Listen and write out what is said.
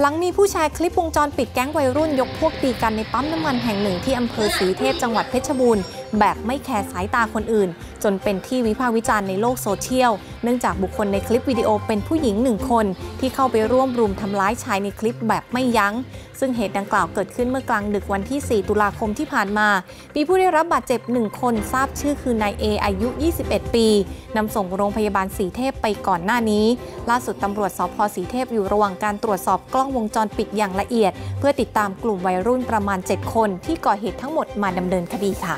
หลังมีผู้ชายคลิปวงจรปิดแก๊งวัยรุ่นยกพวกตีกันในปั๊มน้ำมันแห่งหนึ่งที่อำเภอศรีเทพจังหวัดเพชรบูรณ์ แบบไม่แคร์สายตาคนอื่น จนเป็นที่วิพากษ์วิจารณ์ในโลกโซเชียล เนื่องจากบุคคลในคลิปวิดีโอเป็นผู้หญิงหนึ่งคน ที่เข้าไปร่วมรุมทำร้ายชายในคลิปแบบไม่ยัง้ง ซึ่งเหตุดังกล่าวเกิดขึ้นเมื่อกลางดึกวันที่ 4 ตุลาคมที่ผ่านมา มีผู้ได้รับบาดเจ็บ 1 คนทราบชื่อคือนายเออายุ 21 ปีนำส่งโรงพยาบาลสีเทพไปก่อนหน้านี้ ล่าสุดตำรวจสพสีเทพอยู่ระหว่างการตรวจสอบกล้องวงจรปิดอย่างละเอียด เพื่อติดตามกลุ่มวัยรุ่นประมาณ 7 คนที่ก่อเหตุทั้งหมดมาดำเนินคดีค่ะ